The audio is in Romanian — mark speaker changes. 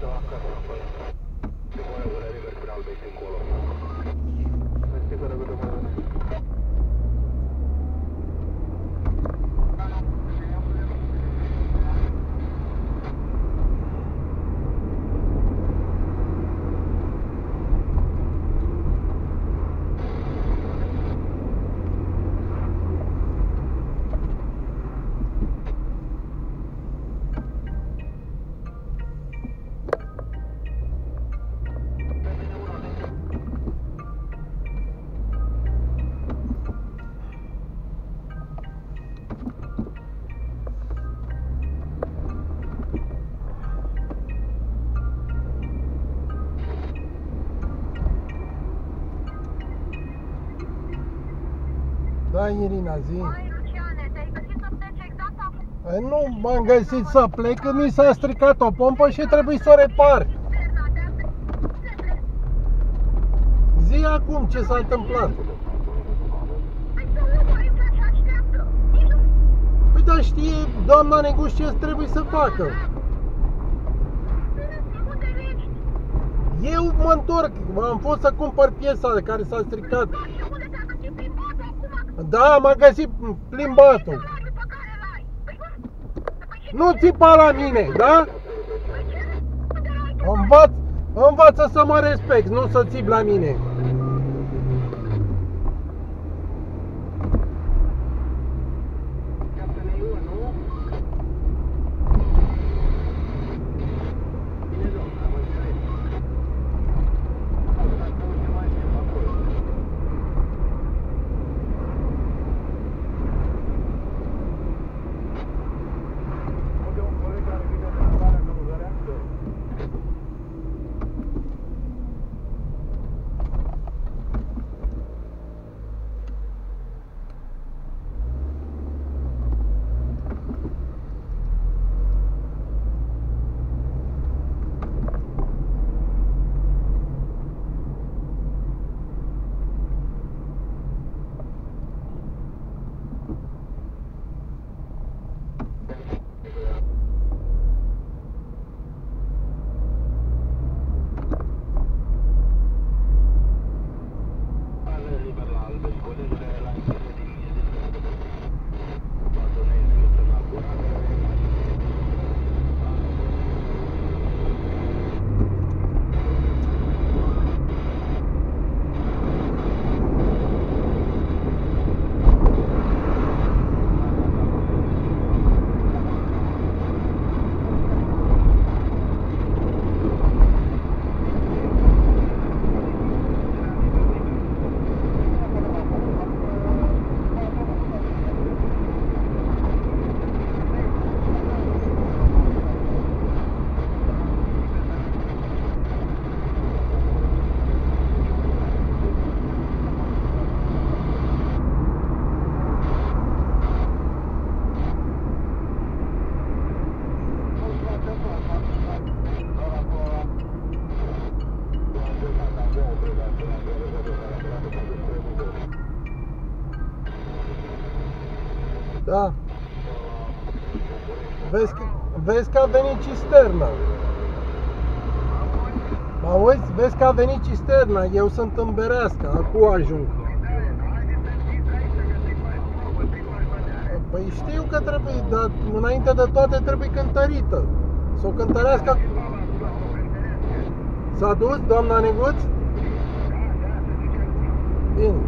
Speaker 1: tău acasă acolo. Te voi urări merg prea albești încolo. Mersi că răgătă mă rănești. Da, Irina, zi. Mai, Luciane, te-ai găsit să pleci exact acum? Păi nu m-am găsit să plec, că mi s-a stricat o pompă și trebuie să o repar. Terna, te-a Unde Zi acum ce s-a întâmplat. Păi să omul intră și așteaptă. Nici nu... Păi da știe doamna Neguș ce trebuie să facă. Unde ești? Eu mă întorc, am fost să cumpăr piesa care s-a stricat. Și unde te-a găsit plimbatul acum? Da, m-a găsit plimbatul. Curajul pe care l-ai. Păi nu... Păi și... Nu țipa la mine, da? Păi ce? Unde l-ai? Învaț, învață să mă respect, nu să țip la mine. Da. Vezi că, vezi că a venit cisterna. Mă auzi? Vezi că a venit cisterna. Eu sunt în Bereasca. Acum ajung. Păi știu că trebuie, dar înainte de toate trebuie cântărită. Să o cântărească. S-a dus doamna Neguț? Bine.